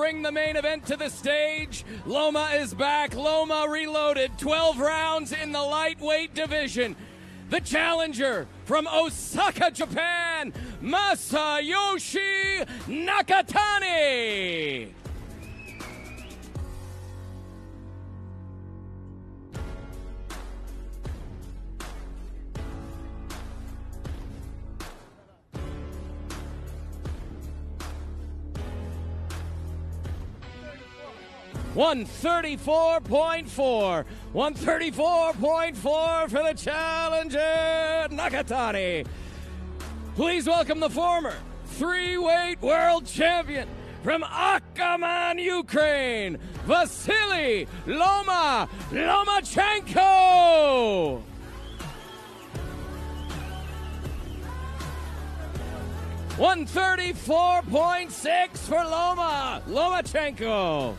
bring the main event to the stage. Loma is back. Loma reloaded. 12 rounds in the lightweight division. The challenger from Osaka, Japan, Masayoshi Nakatani. One thirty-four point four. One thirty-four point four for the challenger Nakatani. Please welcome the former three-weight world champion from Akkerman, Ukraine, Vasily Loma Lomachenko. One thirty-four point six for Loma Lomachenko.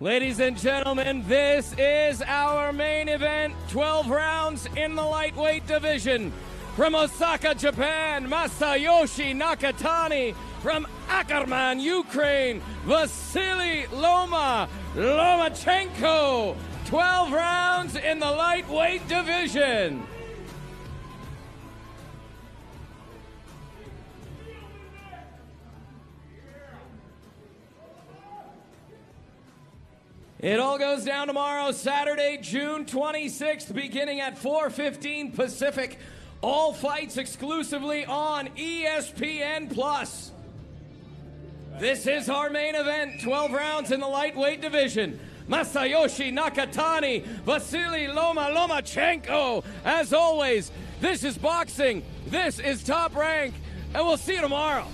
Ladies and gentlemen, this is our main event 12 rounds in the lightweight division. From Osaka, Japan, Masayoshi Nakatani. From Akkerman, Ukraine, Vasily Loma Lomachenko. 12 rounds in the lightweight division. It all goes down tomorrow, Saturday, June 26th, beginning at 4:15 Pacific. All fights exclusively on ESPN Plus. This is our main event, 12 rounds in the lightweight division. Masayoshi Nakatani, Vasily Loma Lomachenko. As always, this is boxing. This is top rank, and we'll see you tomorrow.